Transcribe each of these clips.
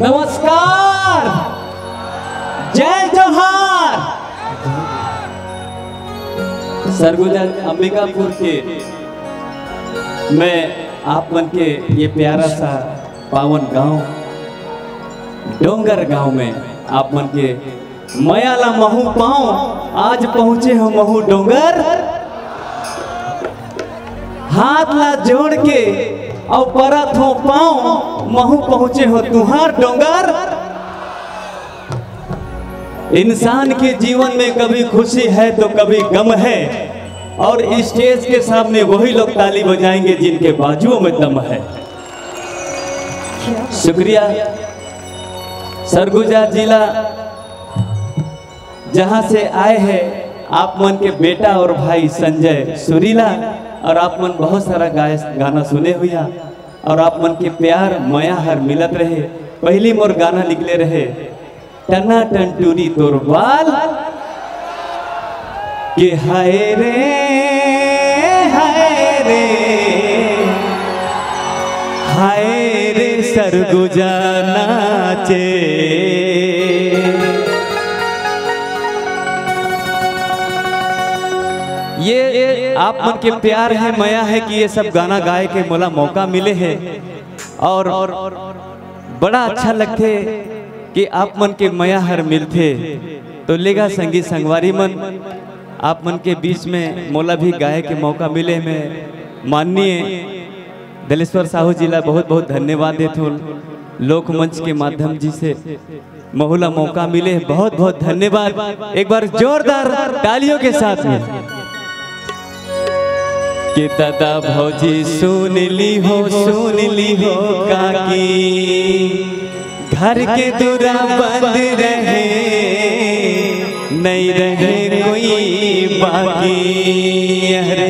नमस्कार। जय जोहार सरगुजा अंबिकापुर के मैं आप मन के ये प्यारा सा पावन गाँव, डोंगर गाँव में आप मन के मयाला महू पाँव, आज पहुँचे हो महू डोंगर। हाथ ला जोड़ के और परत हो पाँव महू पहुँचे हो तुहार डोंगर। इंसान के जीवन में कभी खुशी है तो कभी गम है, और स्टेज के सामने वही लोग ताली बजाएँगे जिनके बाजुओं में दम है। शुक्रिया, सरगुजा जिला, जहाँ से आए हैं आप मन के बेटा और भाई संजय सुरीला। और आप मन बहुत सारा गाय गाना सुने हुआ और आप मन के प्यार, मया, हर मिलत रहे। पहली मोर गाना निकले रहे, टना टन टूरी तोर बाल। के हाय रे हाय रे हाय रे सरगुजा नाचे। आप मन के प्यार है, मया है कि ये सब गाना गाए के मोला मौका मिले है। और बड़ा अच्छा लगते कि आप मन के मया हर मिलते तो लेगा संगीत संगवारी मन, आप मन के बीच में मोला भी गाए के मौका मिले में माननीय दलेश्वर साहू जिला बहुत बहुत धन्यवाद देते लोक मंच के माध्यम जी से महुला मौका मिले बहुत बहुत धन्यवाद। एक बार जोरदार तालियों के साथ में। कि दादा भौजी, सुन ली हो, सुन ली हो काकी। घर के दूरा बंद रहे, नहीं रहे कोई बाकी। अरे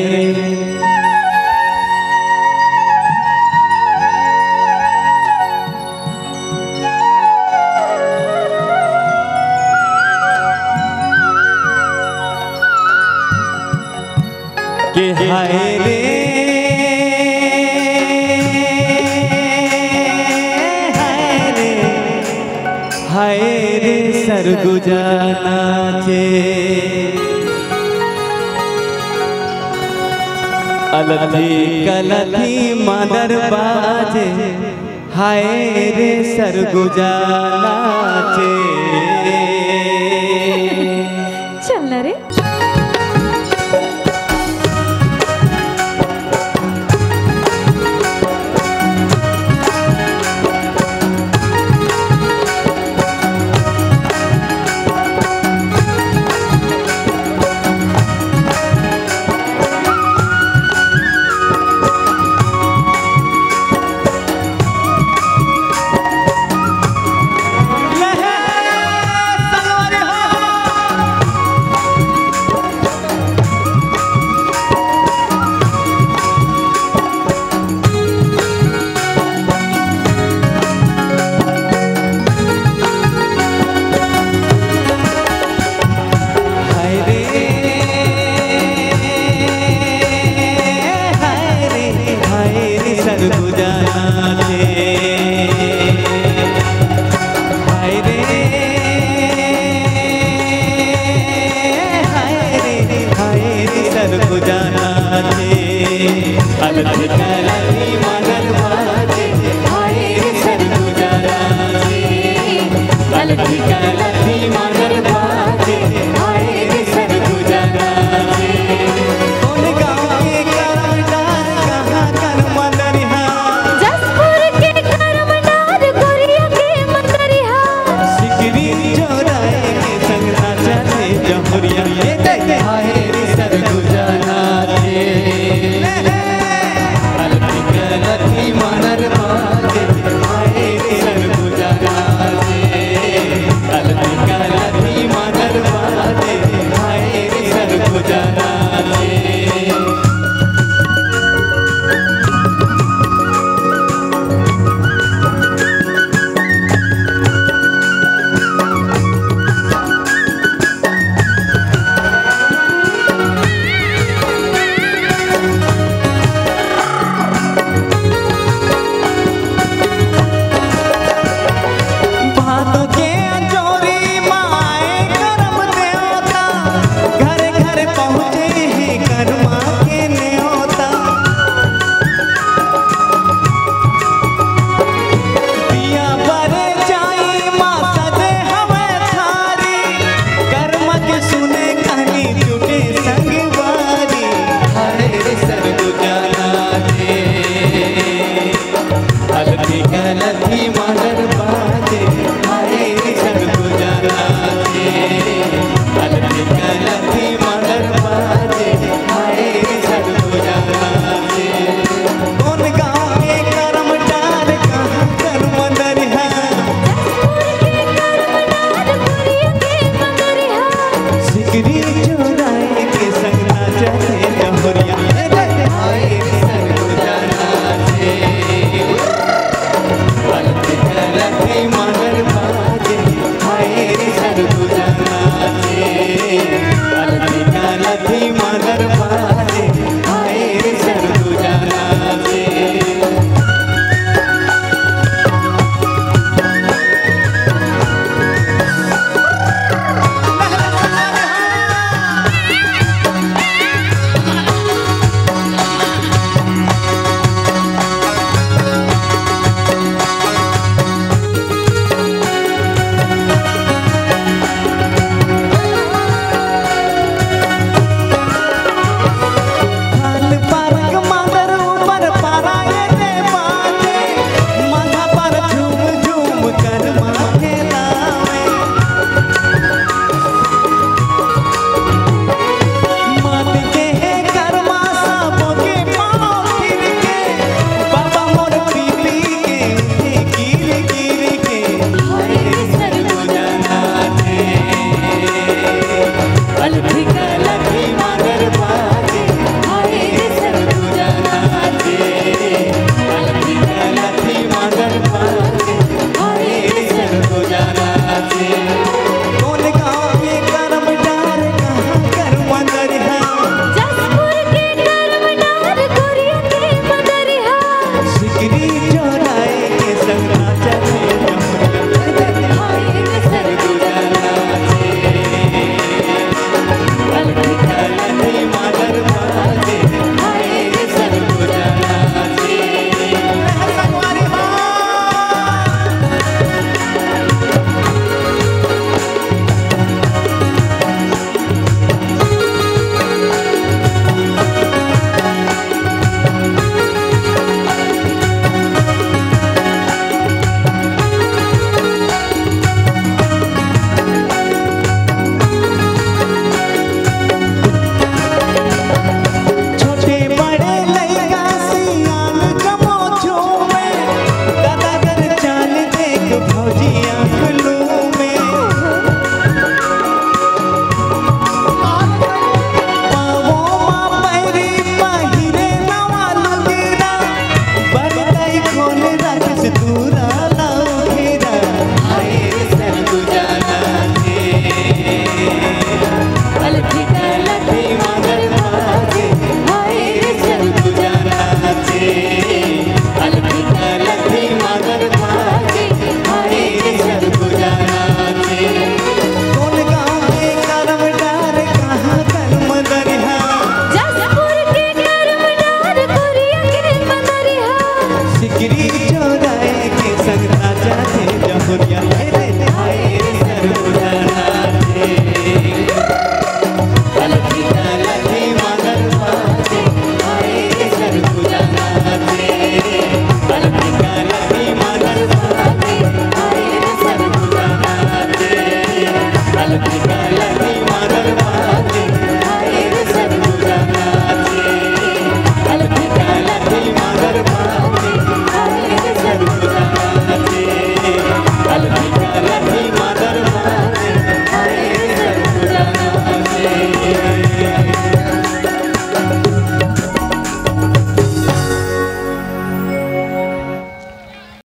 हाय रे सरगुजा नाचे अलथी कलथी मदर बाजे हाय रे सरगुजा नाचे निकलती मगर